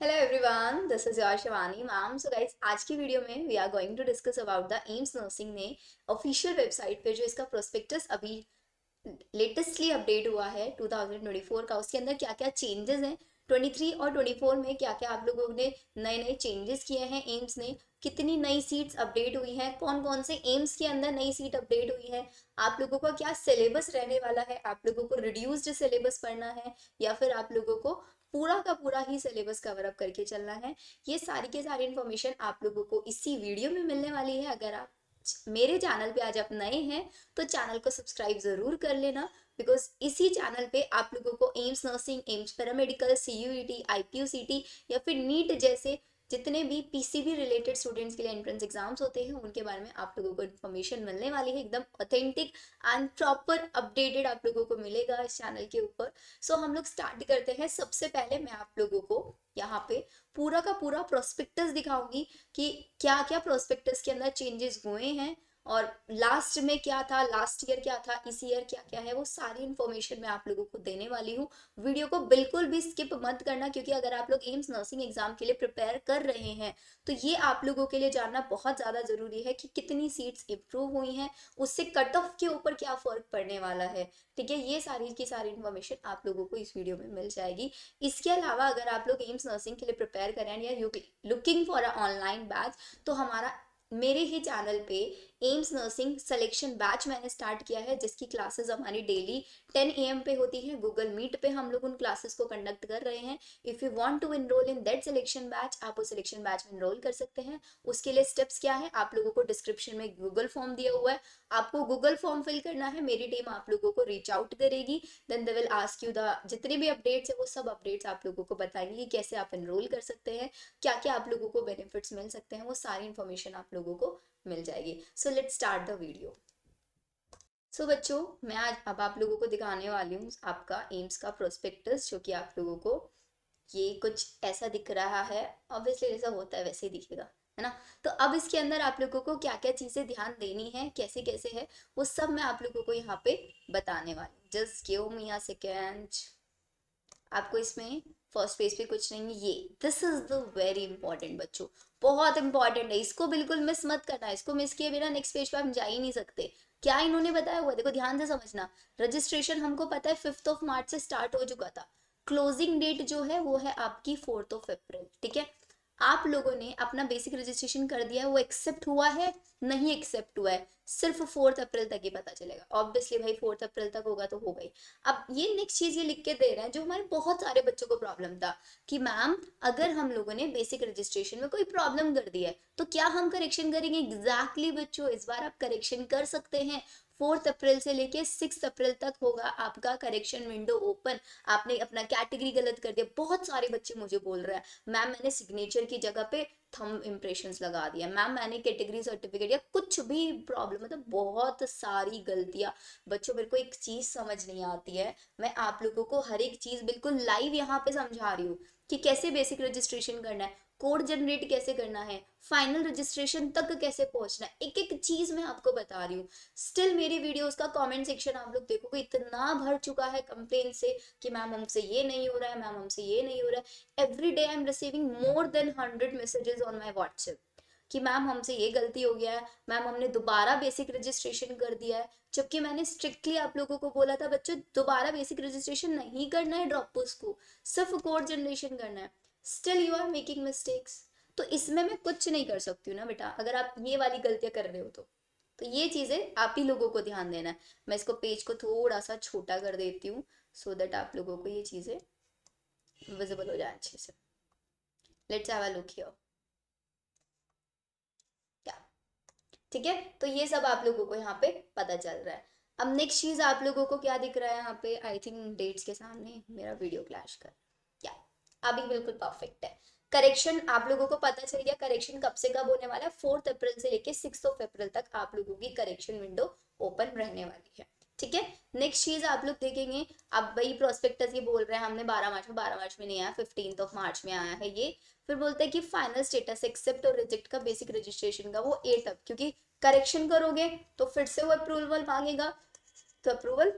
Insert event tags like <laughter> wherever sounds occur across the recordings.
Hello everyone this is your Shivani ma'am so guys आज की video में we are going to discuss about the AIIMS nursing ने official website पे जो इसका प्रोस्पेक्टस अभी लेटेस्टली अपडेट हुआ है 2024 का, उसके अंदर क्या क्या चेंजेस हैं 23 और 24 में क्या क्या आप लोगों ने नए नए चेंजेस किए हैं एम्स ने कितनी नई सीट्स अपडेट हुई हैं कौन कौन से एम्स के अंदर नई सीट अपडेट हुई है, आप लोगों का क्या सिलेबस रहने वाला है, आप लोगों को रिड्यूस्ड सिलेबस पढ़ना है, या फिर आप लोगों को पूरा का पूरा ही सिलेबस कवर अप करके चलना है। ये सारी के सारी इन्फॉर्मेशन आप लोगों को इसी वीडियो में मिलने वाली है। अगर आप मेरे चैनल पे आज आप नए हैं तो चैनल को सब्सक्राइब ज़रूर कर लेना। बिकॉज़ इसी चैनल पे आप लोगों को AIIMS nursing AIIMS paramedical C U T C T या फिर नीट जैसे जितने भी पीसीबी रिलेटेड स्टूडेंट्स के लिए एंट्रेंस एग्ज़ाम्स होते हैं उनके बारे में आप लोगों को इन्फॉर्मेशन मिलने वाली है। एकदम ऑथेंटिक एंड प्रॉपर अपडेटेड आप लोगों को मिलेगा इस चैनल के ऊपर। सो so, हम लोग स्टार्ट करते हैं। सबसे पहले मैं आप लोगों को यहाँ पे पूरा का पूरा प्रोस्पेक्टस दिखाऊँगी कि क्या क्या प्रोस्पेक्टस के अंदर चेंजेस हुए हैं। और लास्ट में क्या था? लास्ट ईयर क्या था? इस ईयर क्या क्या है? वो सारी इन्फॉर्मेशन मैं आप लोगों को देने वाली हूँ। वीडियो को बिल्कुल भी स्किप मत करना क्योंकि अगर आप लोग एम्स नर्सिंग एग्ज़ाम के लिए प्रिपेयर कर रहे हैं तो ये आप लोगों के लिए जानना बहुत ज़्यादा ज़रूरी है कि कितनी सीट्स इम्प्रूव हुई हैं, उससे कट ऑफ़ के ऊपर क्या फ़र्क पड़ने वाला है। ठीक है? ये सारी की सारी इन्फॉर्मेशन आप लोगों को इस वीडियो में मिल जाएगी। इसके अलावा अगर आप लोग एम्स नर्सिंग के लिए प्रिपेयर करें या looking for a online batch तो हमारा, मेरे ही चैनल पे एम्स नर्सिंग सिलेक्शन बैच मैंने स्टार्ट किया है, जिसकी क्लासेस हमारी डेली 10 एम पे होती है। गूगल मीट पे हम लोग उन क्लासेस को कंडक्ट कर रहे हैं। If you want to enroll in that selection batch आप उस सिलेक्शन बैच में इनरोल कर सकते हैं। उसके लिए स्टेप्स क्या है? आप लोगों को डिस्क्रिप्शन में गूगल फॉर्म दिया हुआ है। आपको गूगल फॉर्म फिल करना है। मेरी टीम आप लोगों को रीच आउट करेगी। Then they will ask you the जितने भी अपडेट्स है, वो सब अपडेट्स आप लोगों को बताएँगे कैसे आप इनरोल कर सकते हैं क्या क्या आप लोगों को बेनिफिट्स मिल सकते हैं। वो सारी इन्फॉर्मेशन आप लोगों को मिल जाएगी। So let start the video so बच्चों, मैं आज अब आप लोगों को दिखाने वाली हूँ आपका एम्स का प्रोस्पेक्टस जो कि आप लोगों को ये कुछ ऐसा दिख रहा है। ऑब्वियसली जैसा होता है वैसे ही दिखेगा, है ना? तो अब इसके अंदर आप लोगों को क्या क्या चीज़ें ध्यान देनी है कैसे कैसे है, वो सब मैं आप लोगों को यहाँ पे बताने वाली just give me a second आपको इसमें फ़र्स्ट पेज पे कुछ नहीं है ये this is the very important बच्चों। बहुत इंपॉर्टेंट है, इसको बिल्कुल मिस मत करना, इसको मिस किए बिना नेक्स्ट पेज पे हम जा ही नहीं सकते। क्या इन्होंने बताया हुआ देखो, ध्यान से समझना रजिस्ट्रेशन हमको पता है फिफ्थ ऑफ़ मार्च से स्टार्ट हो चुका था। क्लोजिंग डेट जो है, वो है आपकी फोर्थ ऑफ़ अप्रैल ठीक है? आप लोगों ने अपना बेसिक रजिस्ट्रेशन कर दिया है, वो एक्सेप्ट हुआ है, नहीं एक्सेप्ट हुआ है, सिर्फ़ फोर्थ अप्रैल तक ही पता चलेगा। ऑब्वियसली भाई फोर्थ अप्रैल तक होगा तो हो गई। अब ये नेक्स्ट चीज़ ये लिख के दे रहे हैं, जो हमारे बहुत सारे बच्चों को प्रॉब्लम था, कि मैम अगर हम लोगों ने बेसिक रजिस्ट्रेशन में कोई प्रॉब्लम कर दिया है तो क्या हम करेक्शन करेंगे? एग्जैक्टली exactly बच्चों, इस बार आप करेक्शन कर सकते हैं। फोर्थ अप्रैल से लेके सिक्स अप्रैल तक होगा आपका करेक्शन विंडो ओपन आपने अपना कैटेगरी गलत कर दिया। बहुत सारे बच्चे मुझे बोल रहे हैं, मैम, मैंने सिग्नेचर की जगह पे थम इम्प्रेशन लगा दिया। मैम, मैंने कैटेगरी सर्टिफिकेट या कुछ भी प्रॉब्लम मतलब बहुत सारी गलतियाँ। बच्चों, मेरे को एक चीज़ समझ नहीं आती है। मैं आप लोगों को हर एक चीज़ बिल्कुल लाइव यहाँ पे समझा रही हूँ कि कैसे बेसिक रजिस्ट्रेशन करना है। कोड जनरेट कैसे करना है फाइनल रजिस्ट्रेशन तक कैसे पहुँचना एक एक चीज़ मैं आपको बता रही हूँ। स्टिल मेरी वीडियोस का कमेंट सेक्शन आप लोग देखोगे, इतना भर चुका है कंप्लेन से कि मैम हमसे ये नहीं हो रहा है मैम हमसे ये नहीं हो रहा है। Every day I am receiving more than hundred messages on my WhatsApp कि मैम हमसे ये गलती हो गया है मैम हमने दोबारा बेसिक रजिस्ट्रेशन कर दिया है। जबकि मैंने स्ट्रिक्टली आप लोगों को बोला था, बच्चों, दोबारा बेसिक रजिस्ट्रेशन नहीं करना है ड्रॉप को, सिर्फ़ कोड जनरेशन करना है। Still you are making mistakes तो इसमें मैं कुछ नहीं कर सकती हूँ ना बेटा। अगर आप ये वाली गलतियाँ कर रहे हो तो। तो ये चीज़ें आप ही लोगों को ध्यान देना है। मैं इसको पेज को थोड़ा सा छोटा कर देती हूँ सो दैट आप लोगों को ये चीज़ें विजिबल हो जाए अच्छे से। Let's have a look here ठीक है? तो ये सब आप लोगों को यहाँ पे पता चल रहा है। अब नेक्स्ट चीज़ आप लोगों को क्या दिख रहा है यहाँ पे? आई थिंक डेट्स के सामने मेरा वीडियो क्लैश कर अभी बिल्कुल परफेक्ट है। करेक्शन आप लोगों को पता चल गया करेक्शन कब से कब होने वाला है। फोर्थ अप्रैल से लेके सिक्स ऑफ़ अप्रैल तक आप लोगों की करेक्शन विंडो ओपन रहने वाली है। ठीक है? नेक्स्ट चीज़ आप लोग देखेंगे। अब वही प्रोस्पेक्टस ये बोल रहे हैं, हमने 12 मार्च में 12 मार्च में नहीं आया फिफ्टीन ऑफ़ मार्च में आया है ये। फिर बोलते हैं कि फाइनल स्टेटस एक्सेप्ट और रिजेक्ट का बेसिक रजिस्ट्रेशन का वो एट अब, क्योंकि करेक्शन करोगे तो फिर से वो अप्रूवल मांगेगा। तो अप्रूवल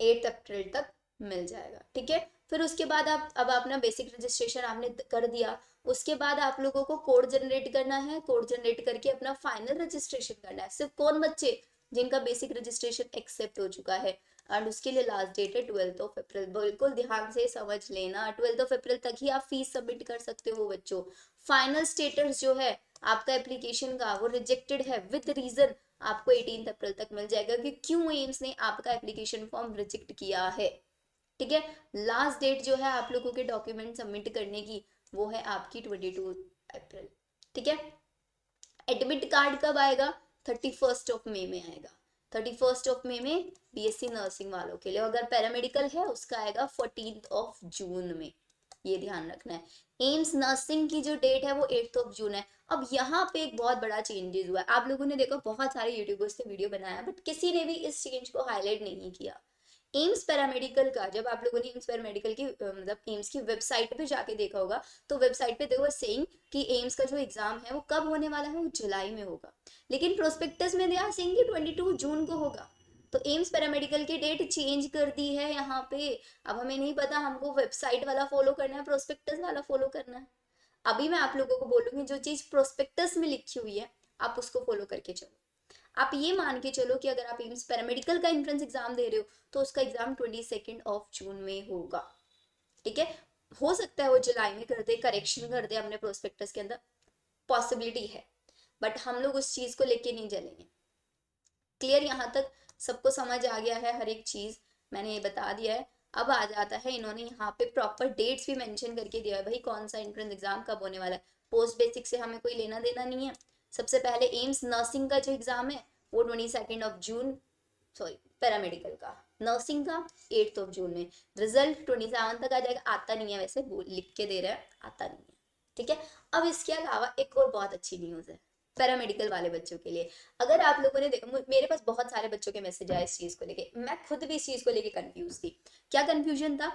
एट अप्रैल तक मिल जाएगा। ठीक है? फिर उसके बाद आप, अब अपना बेसिक रजिस्ट्रेशन आपने कर दिया। उसके बाद आप लोगों को कोड जनरेट करना है। कोड जनरेट करके अपना फाइनल रजिस्ट्रेशन करना है। सिर्फ़ कौन बच्चे जिनका बेसिक रजिस्ट्रेशन एक्सेप्ट हो चुका है? एंड उसके लिए लास्ट डेट है ट्वेल्थ ऑफ़ अप्रैल बिल्कुल ध्यान से समझ लेना। ट्वेल्थ ऑफ़ अप्रैल तक ही आप फ़ीस सबमिट कर सकते हो बच्चों। फाइनल स्टेटस जो है, आपका एप्लीकेशन का, वो रिजेक्टेड है। विद रीजन आपको एटीन अप्रैल तक मिल जाएगा कि क्यों एम्स ने आपका एप्लीकेशन फॉर्म रिजेक्ट किया है। ठीक है? लास्ट डेट जो है आप लोगों के डॉक्यूमेंट सबमिट करने की, वो है आपकी ट्वेंटी टू अप्रैल ठीक है? एडमिट कार्ड कब आएगा? थर्टी फ़र्स्ट ऑफ़ मे में आएगा। थर्टी फ़र्स्ट ऑफ़ मे में बीएससी नर्सिंग वालों के लिए अगर पैरामेडिकल है, उसका आएगा फोर्टीन ऑफ़ जून में। ये ध्यान रखना है। एम्स नर्सिंग की जो डेट है, वो एट्थ ऑफ़ जून है। अब यहाँ पे एक बहुत बड़ा चेंजेस हुआ है। आप लोगों ने देखो, बहुत सारे यूट्यूबर्स ने वीडियो बनाया बट किसी ने भी इस चेंज को हाईलाइट नहीं किया। एम्स पैरामेडिकल का, जब आप लोगों ने एम्स पैरामेडिकल की मतलब एम्स की वेबसाइट पे जाके देखा होगा तो वेबसाइट पे देखो सेइंग कि एम्स का जो एग्ज़ाम है वो कब होने वाला है? वो जुलाई में होगा। लेकिन प्रोस्पेक्टस में दिया सेइंग कि 22 जून को होगा। तो एम्स पैरामेडिकल की डेट चेंज कर दी है यहाँ पे। अब हमें नहीं पता हमको वेबसाइट वाला फॉलो करना है प्रोस्पेक्टस वाला फॉलो करना है। अभी मैं आप लोगों को बोलूँगी, जो चीज़ प्रोस्पेक्टस में लिखी हुई है, आप उसको फॉलो करके चलो। आप ये मान के चलो कि अगर आप एम्स पैरामेडिकल का एंट्रेंस एग्ज़ाम दे रहे हो तो उसका exam twenty second of June में होगा। ठीक है? हो सकता है वो जुलाई में कर दे करेक्शन कर दे अपने प्रोस्पेक्टस के अंदर। पॉसिबिलिटी है। बट हम लोग उस चीज़ को लेके नहीं चलेंगे। क्लियर यहाँ तक सबको समझ आ गया है हर एक चीज़। मैंने ये बता दिया है। अब आ जाता है इन्होंने यहाँ पे प्रॉपर डेट्स भी मेंशन करके दिया है। भाई, कौन सा एंट्रेंस एग्ज़ाम कब होने वाला है? पोस्ट बेसिक से हमें कोई लेना देना नहीं है। सबसे पहले एम्स नर्सिंग का जो एग्ज़ाम है, वो twenty second of June sorry paramedical का। नर्सिंग का एट्थ ऑफ़ जून में। रिज़ल्ट ट्वेंटी सेवन तक आ जाएगा, आता नहीं है वैसे लिख के दे रहे हैं, आता नहीं है। ठीक है? अब इसके अलावा एक और बहुत अच्छी न्यूज़ है पैरामेडिकल वाले बच्चों के लिए। अगर आप लोगों ने देखा मेरे पास बहुत सारे बच्चों के मैसेज आए इस चीज़ को लेके। मैं खुद भी इस चीज़ को लेके कंफ्यूज थी। क्या कंफ्यूजन था?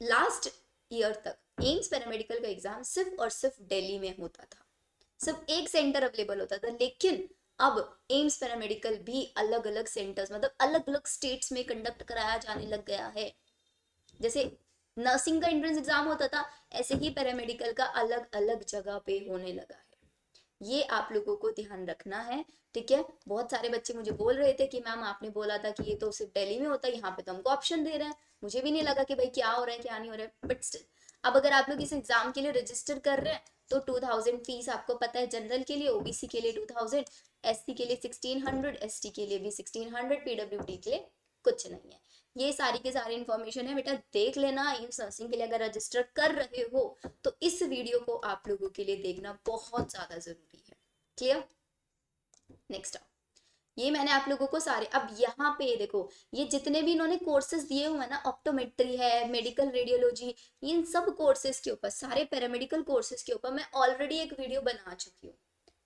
लास्ट ईयर तक, एम्स पैरामेडिकल का एग्ज़ाम सिर्फ़ और सिर्फ़ दिल्ली में होता था। सिर्फ़ एक सेंटर अवेलेबल होता था, लेकिन अब एम्स पैरामेडिकल भी अलग अलग सेंटर्स मतलब अलग अलग स्टेट्स में कंडक्ट कराया जाने लग गया है। जैसे नर्सिंग का एंट्रेंस एग्ज़ाम होता था, ऐसे ही पैरामेडिकल का अलग अलग जगह पे होने लगा है। ये आप लोगों को ध्यान रखना है, ठीक है? बहुत सारे बच्चे मुझे बोल रहे थे कि मैम आपने बोला था कि ये तो सिर्फ़ दिल्ली में होता है, यहाँ पे तो हमको ऑप्शन दे रहे हैं। मुझे भी नहीं लगा कि भाई क्या हो रहा है, क्या नहीं हो रहा है बट स्टिल अब अगर आप लोग इस एग्ज़ाम के लिए रजिस्टर कर रहे हैं तो टू थाउज़ेंड फ़ीस आपको पता है जनरल के लिए ओबीसी के लिए टू थाउज़ेंड एस के लिए सिक्सटीन हंड्रेड एस के लिए भी सिक्सटीन हंड्रेड पीडब्ल्यू के लिए कुछ नहीं है। ये सारी के सारी इन्फॉर्मेशन है बेटा, देख लेना। एम्स नर्सिंग के लिए अगर रजिस्टर कर रहे हो तो इस वीडियो को आप लोगों के लिए देखना बहुत ज़्यादा ज़रूरी है। क्लियर नेक्स्ट आप ये मैंने आप लोगों को सारे, अब यहाँ पे देखो, ये जितने भी इन्होंने कोर्सेज दिए हुए हैं ना ऑप्टोमेट्री है मेडिकल रेडियोलॉजी इन सब कोर्सेज के ऊपर, सारे पैरामेडिकल कोर्सेज के ऊपर मैं ऑलरेडी एक वीडियो बना चुकी हूँ।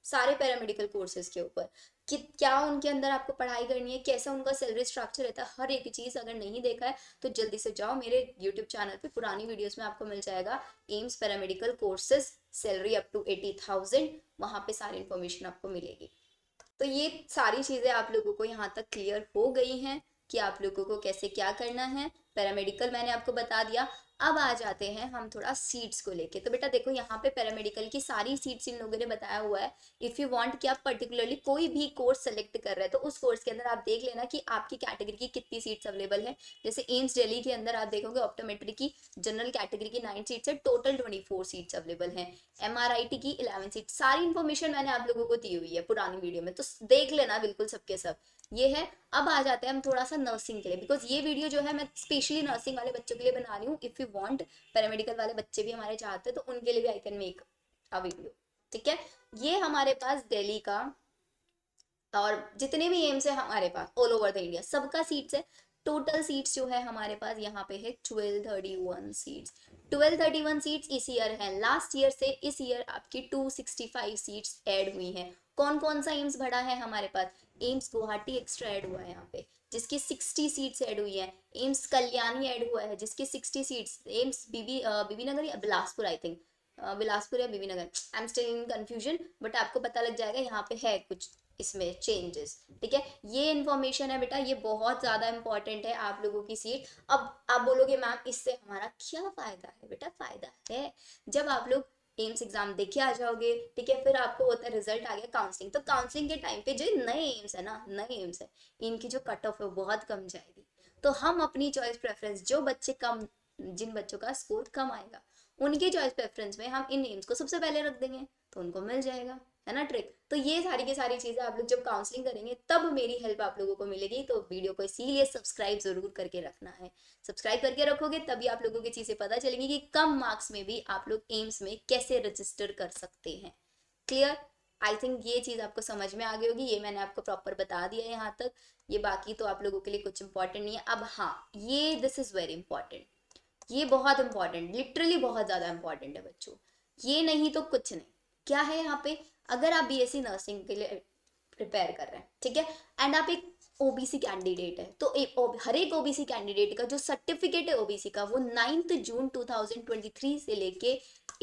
सारे पैरामेडिकल कोर्सेज के ऊपर। कि क्या उनके अंदर आपको पढ़ाई करनी है, कैसा उनका सैलरी स्ट्रक्चर रहता है, हर एक चीज़ अगर नहीं देखा है तो जल्दी से जाओ, मेरे यूट्यूब चैनल पे पुरानी वीडियोस में आपको मिल जाएगा AIIMS paramedical courses salary up to eighty thousand वहाँ पे सारी इन्फॉर्मेशन आपको मिलेगी। तो ये सारी चीज़ें आप लोगों को यहाँ तक क्लियर हो गई हैं कि आप लोगों को कैसे क्या करना है। पैरामेडिकल मैंने आपको बता दिया। अब आ जाते हैं हम थोड़ा सीट्स को लेके। तो बेटा देखो, यहाँ पे पैरामेडिकल की सारी सीट्स इन लोगों ने बताया हुआ है। इफ़ यू वांट कि आप पर्टिकुलरली कोई भी कोर्स सेलेक्ट कर रहे हैं तो उस कोर्स के अंदर आप देख लेना कि आपकी कैटेगरी की कितनी सीट्स अवेलेबल है। जैसे एम्स डेली के अंदर आप देखोगे ऑप्टोमेट्री की जनरल कैटेगरी की नाइन सीट्स है total twenty four seats available है एम की इलेवन सीट सारी इन्फॉर्मेशन मैंने आप लोगों को दी हुई है पुरानी वीडियो में। तो देख लेना बिल्कुल सबके सब। ये है, अब आ जाते हैं हम थोड़ा सा नर्सिंग के लिए। बिकॉज़ ये वीडियो जो है, मैं स्पेशली नर्सिंग वाले बच्चों के लिए बना रही हूँ। इफ़ यू वांट पैरामेडिकल वाले बच्चे भी हमारे चाहते हैं तो उनके लिए भी I can make a video ठीक है? ये हमारे पास दिल्ली का और जितने भी एम्स है हमारे पास ऑल ओवर द इंडिया सबका सीट्स है। टोटल सीट्स जो है हमारे पास यहाँ पे है twelve thirty one seats twelve thirty one seats इस ईयर है। लास्ट ईयर से इस ईयर आपकी two sixty five seats add हुई हैं। कौन कौन सा एम्स बढ़ा है हमारे पास? एम्स गुवाहाटी एक्स्ट्रा ऐड हुआ है यहाँ पे। जिसकी सिक्सटी सीट्स ऐड हुई है, एम्स कल्याणी ऐड हुआ है, जिसकी sixty seats, AIIMS, Bibi Bibinagar या बिलासपुर आई थिंक बिलासपुर या Bibinagar I am still in confusion but आपको पता लग जाएगा यहाँ पे है कुछ इसमें चेंजेस ठीक है? ये इन्फॉर्मेशन है बेटा, ये बहुत ज़्यादा इंपॉर्टेंट है आप लोगों की सीट अब आप बोलोगे, मैम, इससे हमारा क्या फ़ायदा है बेटा? फ़ायदा है जब आप लोग एम्स एग्ज़ाम देखे आ जाओगे, ठीक है? फिर आपको होता है रिज़ल्ट आ गया काउंसलिंग तो काउंसलिंग के टाइम पे जो नए एम्स है ना, नए एम्स है, इनकी जो कट ऑफ़ है बहुत कम जाएगी। तो हम अपनी चॉइस प्रेफरेंस जो बच्चे कम, जिन बच्चों का स्कोर कम आएगा, उनके चॉइस प्रेफरेंस में हम इन एम्स को सबसे पहले रख देंगे तो उनको मिल जाएगा। है ना ट्रिक तो ये सारी की सारी चीज़ें आप लोग जब काउंसलिंग करेंगे, तब मेरी हेल्प आप लोगों को मिलेगी तो वीडियो को इसीलिए सब्सक्राइब ज़रूर करके रखना है। सब्सक्राइब करके रखोगे, तभी आप लोगों की चीज़ें पता चलेंगी कि कम मार्क्स में भी आप लोग एम्स में कैसे रजिस्टर कर सकते हैं। क्लियर आई थिंक ये चीज़ आपको समझ में आ गई होगी, ये मैंने आपको प्रॉपर बता दिया यहाँ तक। ये बाकी तो आप लोगों के लिए कुछ इंपॉर्टेंट नहीं है। अब हाँ ये दिस इज़ वेरी इंपॉर्टेंट ये बहुत इंपॉर्टेंट लिटरली बहुत ज़्यादा इंपॉर्टेंट है बच्चों। ये नहीं तो कुछ नहीं। क्या है यहाँ पे? अगर आप बीएससी नर्सिंग के लिए प्रिपेयर कर रहे हैं, ठीक है? एंड आप एक ओबीसी कैंडिडेट है तो एक हर एक ओबीसी कैंडिडेट का, जो सर्टिफिकेट है ओबीसी का, वो नाइन्थ जून 2023 से लेके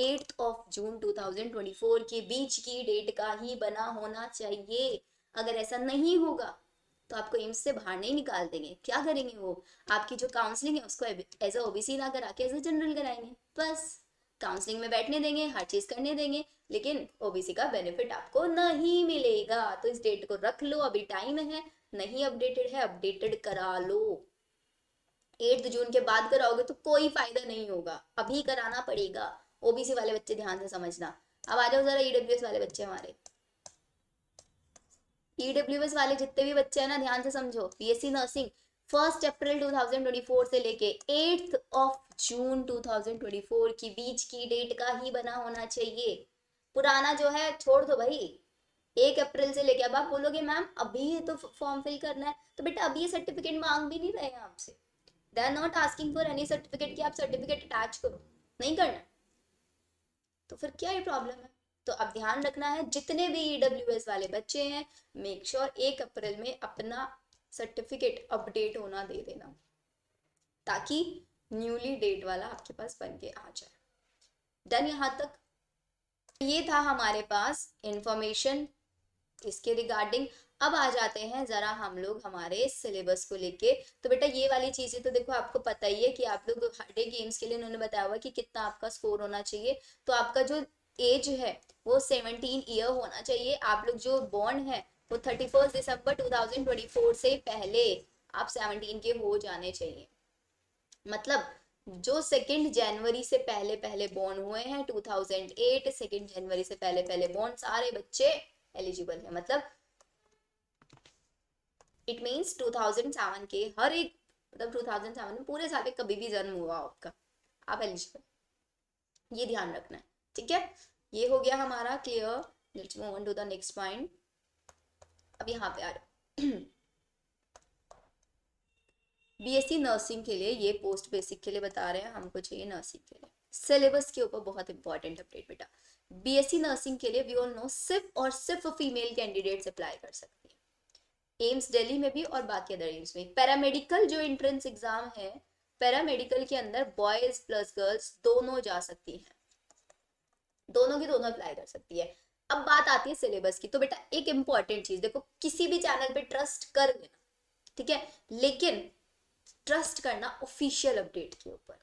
एट्थ ऑफ़ जून 2024 के बीच की डेट का ही बना होना चाहिए। अगर ऐसा नहीं होगा तो आपको एम्स से बाहर नहीं निकाल देंगे। क्या करेंगे वो? आपकी जो काउंसलिंग है, उसको एज अ ओबीसी ना करा के एज ए जनरल कराएँगे। बस। काउंसलिंग में बैठने देंगे, हर चीज़ करने देंगे, लेकिन ओबीसी का बेनिफिट आपको नहीं मिलेगा। तो इस डेट को रख लो, अभी टाइम है, नहीं अपडेटेड है अपडेटेड करा लो। एट्थ जून के बाद कराओगे तो कोई फ़ायदा नहीं होगा, अभी कराना पड़ेगा। ओबीसी वाले बच्चे ध्यान से समझना। अब आ जाओ जरा ईडब्ल्यूएस वाले बच्चे हमारे। ईडब्ल्यूएस वाले जितने भी बच्चे हैं ना, ध्यान से समझो। बीएससी नर्सिंग फ़र्स्ट अप्रैल 2024 से लेके एट्थ ऑफ़ जून 2024 की बीच की डेट का ही बना होना चाहिए। पुराना जो है, छोड़ दो भाई। एक अप्रैल से लेके, अब आप बोलोगे, मैम, अभी तो फॉर्म फिल करना है। तो बेटा, अभी ये सर्टिफिकेट मांग भी नहीं रहे हैं आपसे। They are not asking for any certificate कि आप सर्टिफिकेट अटैच करो। नहीं करना। तो फिर क्या ये प्रॉब्लम है? तो अब ध्यान रखना है, जितने भी ईडब्ल्यू e वाले बच्चे हैं मेक श्योर sure एक अप्रैल में अपना सर्टिफिकेट अपडेट होना दे देना, ताकि न्यूली डेट वाला आपके पास बन के आ जाए। डन यहाँ तक, ये था हमारे पास इंफॉर्मेशन इसके रिगार्डिंग अब आ जाते हैं ज़रा हम लोग हमारे सिलेबस को लेके। तो बेटा ये वाली चीज़ें तो देखो आपको पता ही है कि आप लोग हर डे गेम्स के लिए उन्होंने बताया हुआ कि कितना आपका स्कोर होना चाहिए। तो आपका जो एज है, वो सेवनटीन ईयर होना चाहिए। आप लोग जो बॉर्न है वो thirty first December two thousand twenty four से पहले आप सेवनटीन के हो जाने चाहिए। मतलब जो सेकेंड जनवरी से पहले पहले बॉर्न हुए हैं 2008 सेकेंड जनवरी से पहले पहले बॉर्न सारे बच्चे एलिजिबल हैं। मतलब इट मीन्स 2007 के हर एक मतलब 2007 में पूरे साल में कभी भी जन्म हुआ आपका, आप एलिजिबल ये ध्यान रखना है, ठीक है? ये हो गया हमारा clear let's move on to the next point अब यहाँ पे आ रहे बीएससी नर्सिंग <clears throat> के लिए ये पोस्ट बेसिक के लिए बता रहे हैं, हमको चाहिए नर्सिंग के लिए। सिलेबस के ऊपर बहुत इंपॉर्टेंट अपडेट बेटा। बीएससी नर्सिंग के लिए वी ऑल नो सिर्फ़ और सिर्फ़ फीमेल कैंडिडेट्स अप्लाई कर सकती है। एम्स दिल्ली में भी और बाकी अदर एम्स में पैरामेडिकल जो एंट्रेंस एग्ज़ाम है पैरामेडिकल के अंदर बॉयज़ प्लस गर्ल्स दोनों जा सकती हैं। दोनों की दोनों अप्लाई कर सकती है। अब बात आती है सिलेबस की। तो बेटा एक इंपॉर्टेंट चीज़ देखो किसी भी चैनल पे ट्रस्ट कर लेना ठीक है? लेकिन ट्रस्ट करना ऑफिशियल अपडेट के ऊपर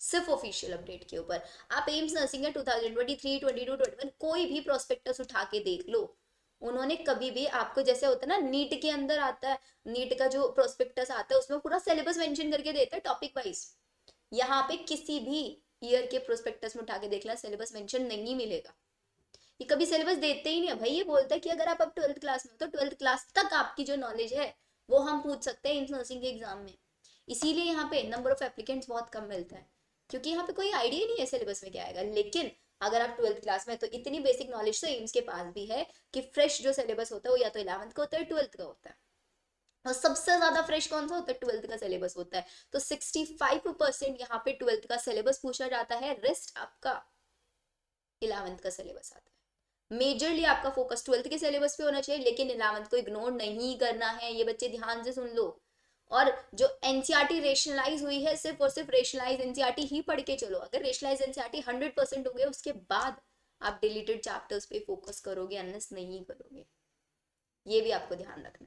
सिर्फ़ ऑफिशियल अपडेट के ऊपर। आप एम्स नर्सिंग है 2023, 22, 21 कोई भी प्रोस्पेक्टस उठा के देख लो। उन्होंने कभी भी आपको जैसे होता है ना नीट के अंदर आता है नीट का जो प्रोस्पेक्टस आता है उसमें पूरा सिलेबस मेंशन करके देता है टॉपिक वाइज यहाँ पे किसी भी ईयर के प्रोस्पेक्टस में उठा के देखना सिलेबस मेंशन नहीं मिलेगा। ये कभी सिलेबस देते ही नहीं है। भाई ये बोलता है कि अगर आप अब ट्वेल्थ क्लास में हो तो ट्वेल्थ क्लास तक आपकी जो नॉलेज है, वो हम पूछ सकते हैं एम्स नर्सिंग के एग्ज़ाम में। इसीलिए यहाँ पे नंबर ऑफ़ एप्लीकेंट्स बहुत कम मिलता है, क्योंकि यहाँ पे कोई आइडिया नहीं है सिलेबस में क्या आएगा। लेकिन अगर आप ट्वेल्थ क्लास में तो इतनी बेसिक नॉलेज तो एम्स के पास भी है कि फ्रेश जो सिलेबस होता है, वो या तो इलेवंथ का होता है ट्वेल्थ का होता है। और सबसे ज़्यादा फ्रेश कौन सा होता है? ट्वेल्थ का सिलेबस होता है। तो सिक्सटी फाइव परसेंट यहाँ पे ट्वेल्थ का सिलेबस पूछा जाता है रेस्ट आपका इलेवंथ का सिलेबस आता है। मेजरली आपका फोकस ट्वेल्थ के सिलेबस पे होना चाहिए, लेकिन इलेवंथ को इग्नोर नहीं करना है, ये बच्चे ध्यान से सुन लो। और जो एनसीआरटी रेशनलाइज e हुई है, सिर्फ़ और सिर्फ़ रेशनलाइज एनसीआरटी ही पढ़ के चलो। अगर रेशनलाइज एनसीआरटी हंड्रेड परसेंट हो गए, उसके बाद आप डिलीटेड चैप्टर्स पे फोकस करोगे अनलेस नहीं करोगे। ये भी आपको ध्यान रखना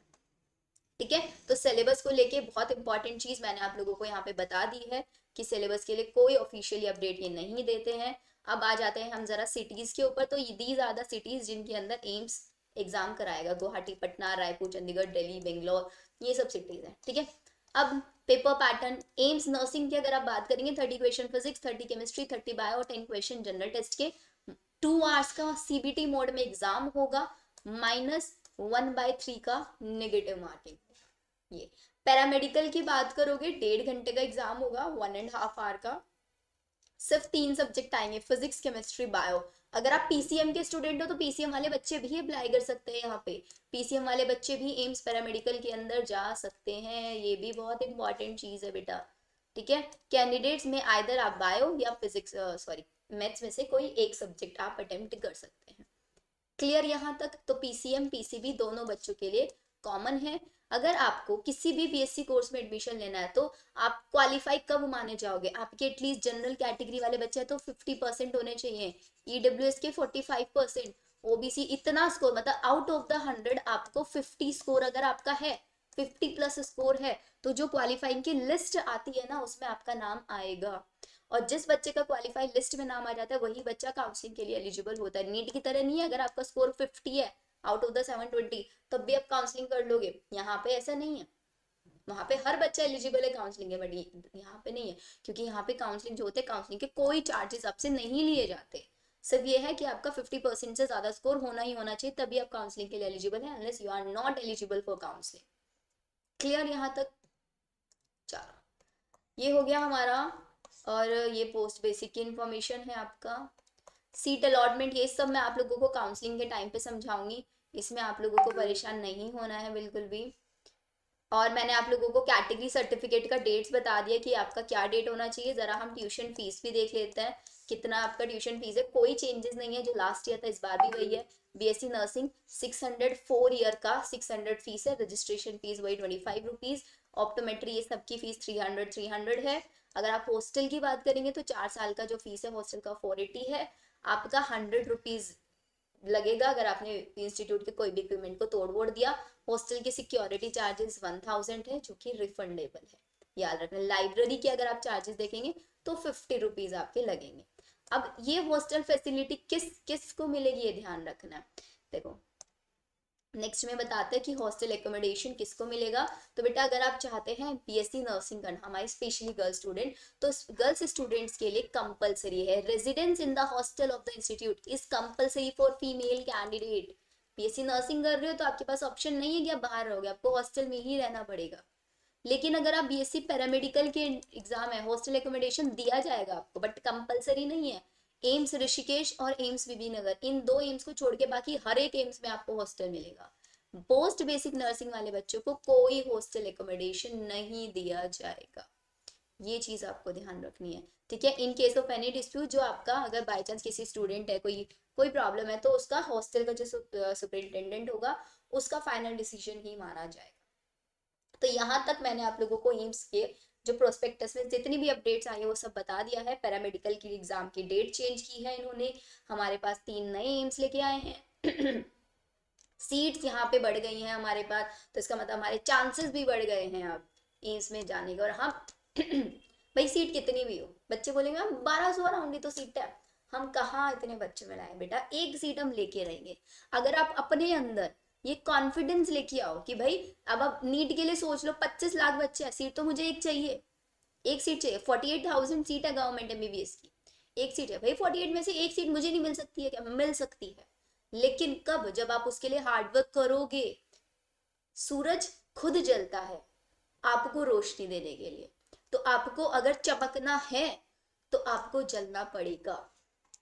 ठीक है? तो सिलेबस को लेके बहुत इंपॉर्टेंट चीज़ मैंने आप लोगों को यहाँ पे बता दी है कि सिलेबस के लिए कोई ऑफिशियली अपडेट ये नहीं देते हैं। अब आ जाते हैं हम जरा सिटीज़ के ऊपर तो दीज आर द सिटीज़ जिनके अंदर एम्स एग्ज़ाम कराएगा, गुवाहाटी, पटना, रायपुर, चंडीगढ़, दिल्ली, बेंगलोर, ये सब सिटीज़ हैं, ठीक है? अब पेपर पैटर्न एम्स नर्सिंग की अगर आप बात करेंगे thirty question physics thirty chemistry thirty bio और टेन क्वेश्चन जनरल टेस्ट के टू आवर्स का सीबीटी मोड में एग्ज़ाम होगा माइनस वन बाय थ्री का नेगेटिव मार्किंग ये। पैरामेडिकल की बात करोगे, डेढ़ घंटे का एग्ज़ाम होगा वन एंड हाफ़ आवर का सिर्फ़ तीन सब्जेक्ट आएँगे फिजिक्स केमिस्ट्री बायो अगर आप पीसीएम के स्टूडेंट हो तो पीसीएम वाले बच्चे भी अप्लाई कर सकते हैं यहाँ पे. पीसीएम वाले बच्चे भी एम्स पैरामेडिकल के अंदर जा सकते हैं. ये भी बहुत इंपॉर्टेंट चीज़ है बेटा. ठीक है? कैंडिडेट्स में आइदर आप बायो या फिजिक्स सॉरी मैथ्स में से कोई एक सब्जेक्ट आप अटेम्प्ट कर सकते हैं. क्लियर यहाँ तक? तो पीसीएम पीसीबी दोनों बच्चों के लिए कॉमन है। अगर आपको किसी भी बीएससी कोर्स में एडमिशन लेना है तो आप क्वालिफाई कब माने जाओगे? आपके एटलीस्ट जनरल कैटेगरी वाले बच्चे तो 50 परसेंट होने चाहिए। ईडब्ल्यू e के 45 परसेंट ओबीसी इतना स्कोर मतलब आउट ऑफ़ द हंड्रेड आपको 50 स्कोर अगर आपका है 50 प्लस स्कोर है तो जो क्वालिफाइंग की लिस्ट आती है ना, उसमें आपका नाम आएगा। और जिस बच्चे का क्वालिफाई लिस्ट में नाम आ जाता है, वही बच्चा काउंसलिंग के लिए एलिजिबल होता है। नीट की तरह नहीं है, अगर आपका स्कोर फिफ्टी है out of the seven twenty तब भी आप काउंसलिंग कर लोगे। यहाँ पे ऐसा नहीं है। वहाँ पे हर बच्चा एलिजिबल है काउंसलिंग के बट यहाँ पे नहीं है। क्योंकि यहाँ पे काउंसलिंग जो होते हैं काउंसलिंग के कोई चार्जेस आपसे नहीं लिए जाते। सिर्फ़ ये है कि आपका 50 परसेंट से ज़्यादा स्कोर होना ही होना चाहिए, तभी आप काउंसलिंग के लिए एलिजिबल है unless you are not eligible for counselling clear यहाँ तक? चलो। ये हो गया हमारा, और ये पोस्ट बेसिक की इंफॉर्मेशन है आपका। सीट अलॉटमेंट ये सब मैं आप लोगों को काउंसलिंग के टाइम पे समझाऊँगी। इसमें आप लोगों को परेशान नहीं होना है बिल्कुल भी। और मैंने आप लोगों को कैटेगरी सर्टिफिकेट का डेट्स बता दिया कि आपका क्या डेट होना चाहिए। ज़रा हम ट्यूशन फ़ीस भी देख लेते हैं। कितना आपका ट्यूशन फ़ीस है। कोई चेंजेस नहीं है। जो लास्ट ईयर था इस बार भी वही है। बीएससी नर्सिंग 600 फोर ईयर का 600 फ़ीस है। रजिस्ट्रेशन फ़ीस वही ट्वेंटी फाइव रुपीज़ ऑप्टोमेट्री ये सबकी फ़ीस 300 300 है। अगर आप हॉस्टल की बात करेंगे तो चार साल का जो फ़ीस है हॉस्टल का फोर है। आपका हंड्रेड रुपीज़ लगेगा अगर आपने इंस्टीट्यूट के कोई भी इक्विपमेंट को तोड़ वोड़ दिया। हॉस्टल के सिक्योरिटी चार्जेस वन थाउज़ेंड है, जो कि रिफंडेबल है। याद रखना लाइब्रेरी के अगर आप चार्जेस देखेंगे तो फिफ्टी रुपीज़ आपके लगेंगे। अब ये हॉस्टल फैसिलिटी किस किस को मिलेगी, ये ध्यान रखना है। देखो नेक्स्ट में बताते हैं कि हॉस्टल एकोमोडेशन किसको मिलेगा। तो बेटा, अगर आप चाहते हैं बीएससी नर्सिंग करना, हमारे स्पेशली गर्ल्स स्टूडेंट तो गर्ल्स स्टूडेंट्स के लिए कंपलसरी है। Residence in the hostel of the institute is compulsory for female candidate BSc nursing कर रहे हो तो आपके पास ऑप्शन नहीं है कि आप बाहर रहोगे, आपको हॉस्टल में ही रहना पड़ेगा। लेकिन अगर आप बीएससी पैरामेडिकल के एग्ज़ाम है हॉस्टल एकोमोडेशन दिया जाएगा आपको बट कंपलसरी नहीं है एम्स, ऋषिकेश और एम्स नगर इन दो एम्स को छोड़ के बाकी हर एक एम्स में आपको हॉस्टल मिलेगा। पोस्ट बेसिक नर्सिंग वाले बच्चों को कोई हॉस्टल एकोमोडेशन नहीं दिया जाएगा। ये चीज़ आपको ध्यान रखनी है। ठीक है? In case of any dispute जो आपका अगर बाई चांस किसी स्टूडेंट है, कोई कोई प्रॉब्लम है तो उसका हॉस्टल का जो सुपरिटेंडेंट होगा, उसका फाइनल डिसीज़न ही माना जाएगा। तो यहाँ तक मैंने आप लोगों को एम्स के जो प्रोस्पेक्टस में जितनी भी अपडेट्स आई है, वो सब बता दिया है। पैरामेडिकल की एग्ज़ाम की डेट चेंज की है इन्होंने। हमारे पास तीन नए एम्स लेके आए हैं। <clears throat> सीट्स यहाँ पे बढ़ गई हैं हमारे पास। तो इसका मतलब हमारे चांसेस भी बढ़ गए हैं अब एम्स में जाने के। और हम, <clears throat> भाई सीट कितनी भी हो। बच्चे बोलेंगे, हम बारह सौ अराउंड तो सीट है। हम कहाँ इतने बच्चे मिलाए बेटा, एक सीट हम लेके रहेंगे। अगर आप अपने अंदर ये कॉन्फिडेंस लेके आओ कि भाई, अब आप नीट के लिए सोच लो, पच्चीस लाख बच्चे हैं सीट तो मुझे एक चाहिए। एक सीट चाहिए फोर्टी एट थाउज़ेंड सीट है गवर्नमेंट एमबीबीएस की। एक सीट है, भाई फोर्टी एट में से एक सीट मुझे नहीं मिल सकती है, क्या? मिल सकती है। लेकिन कब? जब आप उसके लिए हार्डवर्क करोगे। सूरज खुद जलता है, आपको रोशनी देने के लिए। तो आपको अगर चमकना है तो आपको जलना पड़ेगा।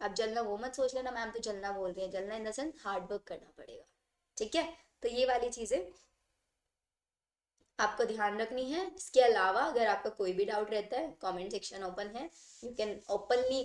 अब जलना वो मत सोच लेना, मैम तो जलना बोल रही है। जलना इन द सेंस हार्डवर्क करना पड़ेगा। ठीक है? तो ये वाली चीज़ें आपको ध्यान रखनी है। इसके अलावा अगर आपका कोई भी डाउट रहता है कमेंट सेक्शन ओपन है। You can openly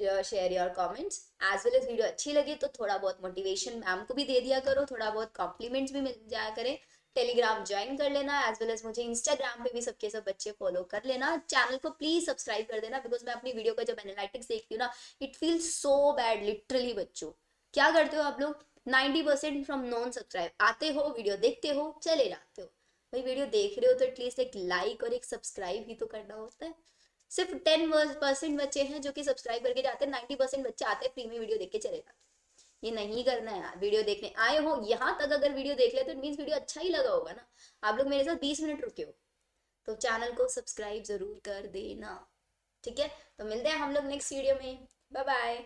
share your comments as well as video अच्छी लगे तो थोड़ा बहुत मोटिवेशन मैम को भी दे दिया करो। थोड़ा बहुत कॉम्प्लीमेंट्स भी मिल जाया करे। टेलीग्राम ज्वाइन कर लेना। एज वेल एज मुझे इंस्टाग्राम पे भी सबके सब बच्चे फॉलो कर लेना। चैनल को प्लीज़ सब्सक्राइब कर देना बिकॉज़ मैं अपनी वीडियो का जब एनालिटिक्स देखती हूँ ना it feel so bad literally बच्चों। क्या करते हो आप लोग? Ninety percent from non subscribe आते हो वीडियो देखते हो, चले जाते हो। भाई वीडियो देख रहे हो तो एटलीस्ट एक लाइक और एक सब्सक्राइब ही तो करना होता है। सिर्फ़ टेन परसेंट बच्चे हैं जो कि सब्सक्राइब करके जाते हैं नाइन्टी परसेंट बच्चे आते हैं फ्री में वीडियो देख के चले जाते ये नहीं करना है वीडियो देखने आए हो, यहाँ तक अगर वीडियो देख ले तो मीन्स वीडियो अच्छा ही लगा होगा ना। आप लोग मेरे साथ बीस मिनट रुके हो तो चैनल को सब्सक्राइब ज़रूर कर देना। ठीक है? तो मिलते हैं हम लोग नेक्स्ट वीडियो में। Bye bye